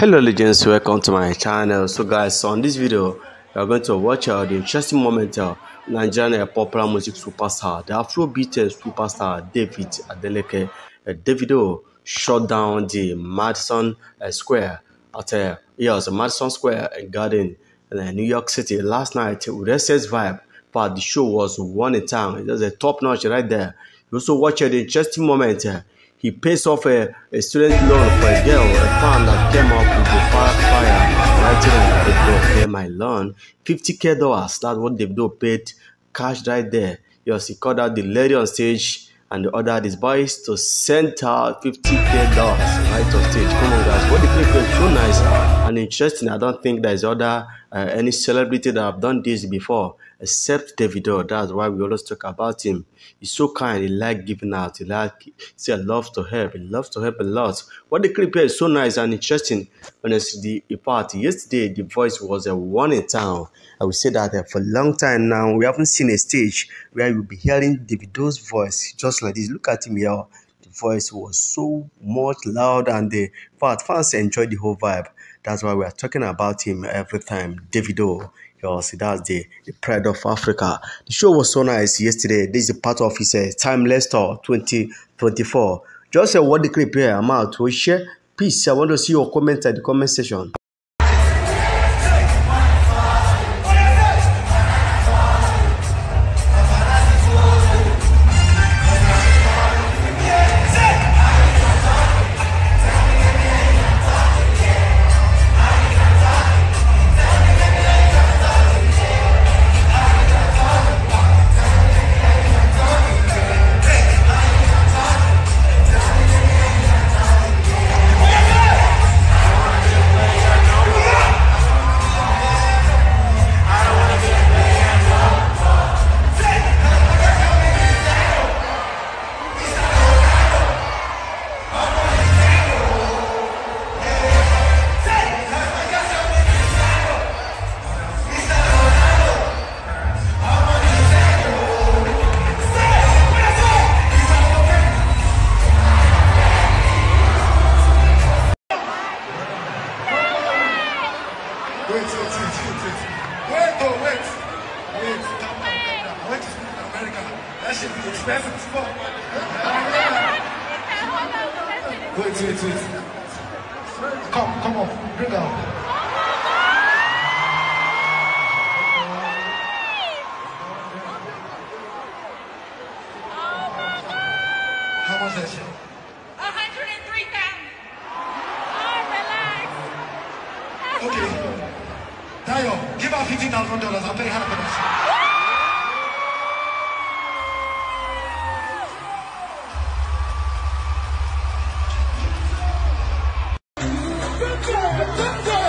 hello legends. Welcome to my channel. So guys on this video we are going to watch uh, the interesting moment uh, nigerian popular music superstar the afrobeat superstar david adeleke. Uh, davido shut down the madison uh, square at uh, yes madison square garden in uh, new york city last night with ss vibe but the show was one in town. It was a top notch right there. You also watch the interesting moment uh, he pays off a, a student loan for a girl, a fan that came up with the fire, fire writing on the door, pay my loan, 50k dollars. That's what Davido paid cash right there. Yes, he called out the lady on stage and ordered his boys to send her 50k dollars right on stage. Come on, guys, what the clip was so nice and interesting. I don't think there's other uh, any celebrity that have done this before except Davido. That's why we always talk about him. He's so kind. He like giving out. He like he loves to help. He loves to help a lot. What the clip here is so nice and interesting. Honestly, the part yesterday, the voice was a one in town. I will say that uh, for a long time now. We haven't seen a stage where you'll be hearing Davido's voice just like this. Look at him here. The voice was so much loud and the fans enjoyed the whole vibe. That's why we are talking about him every time. Davido. Yes, that's the, the pride of Africa. The show was so nice yesterday. This is part of his uh, Timeless Tour 2024. Just what the clip here, I'm out to share. Peace. I want to see your comments at the comment section. Wait, wait, wait. Come, come on, bring her up. Okay. Tayo, give her $50,000. I'll pay her for that. Thank you.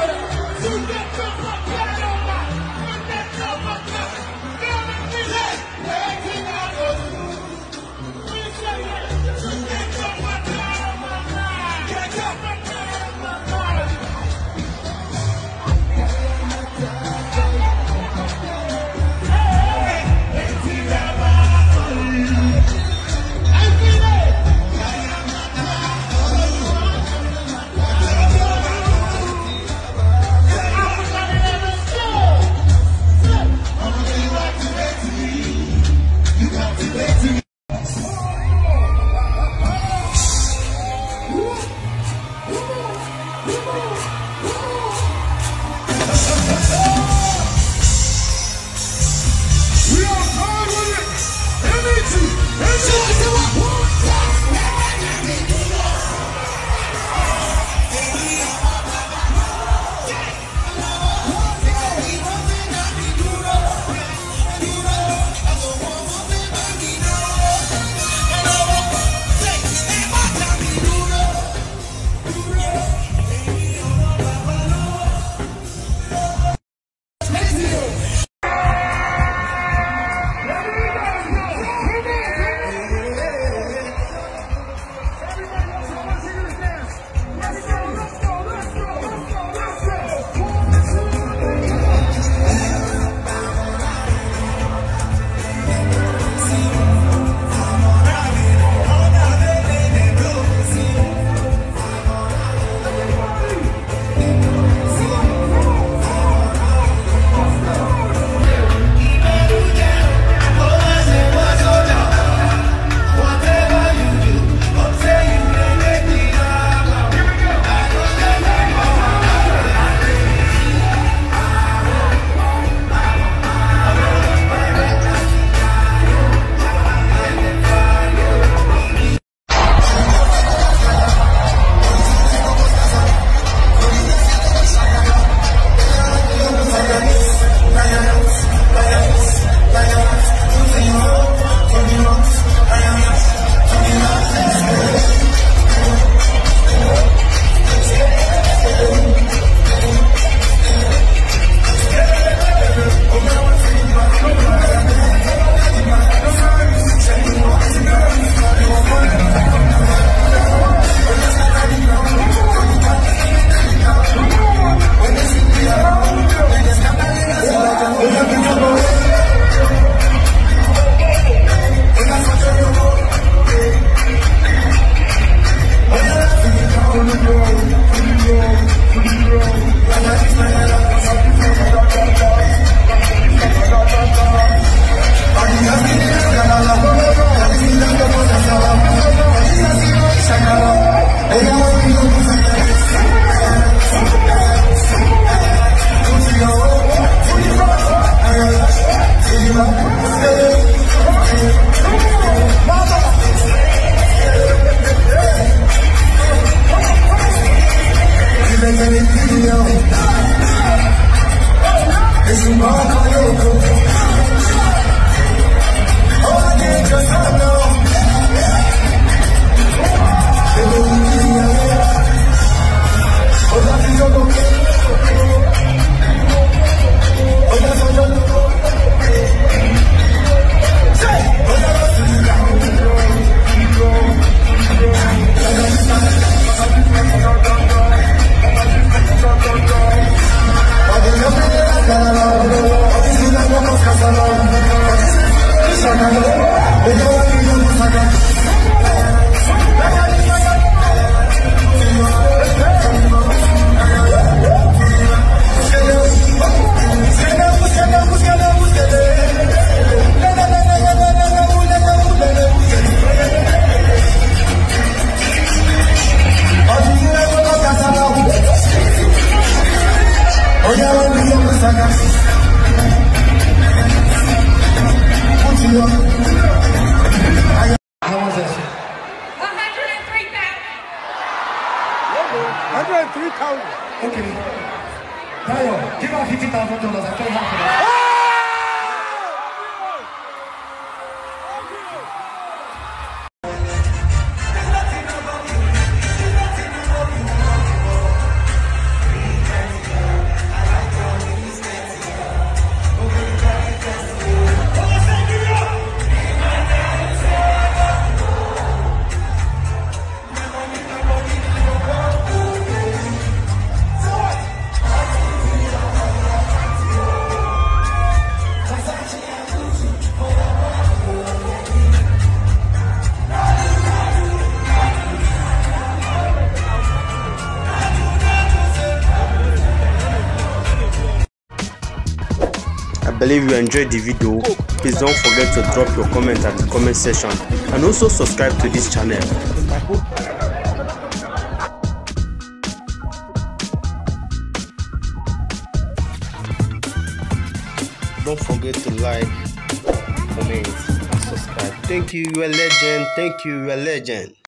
103,000. Okay. Tayo, give her $50,000. I told her for. Believe you enjoyed the video. Please don't forget to drop your comment at the comment section and also subscribe to this channel. Don't forget to like, comment, and subscribe. Thank you, you are a legend. Thank you, you are a legend.